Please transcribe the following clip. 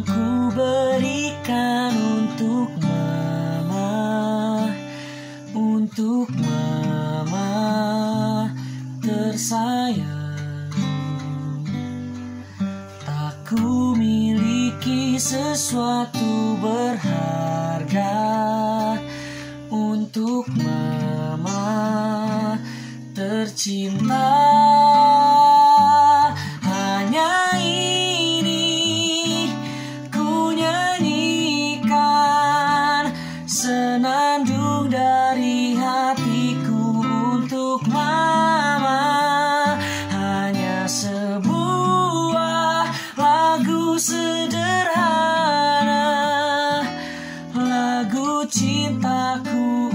yang ku berikan untuk mama Untuk mama tersayang. Tak ku miliki sesuatu berharga Untuk mama tercinta. hatiku untuk mama. Hanya sebuah lagu sederhana. Lagu cintaku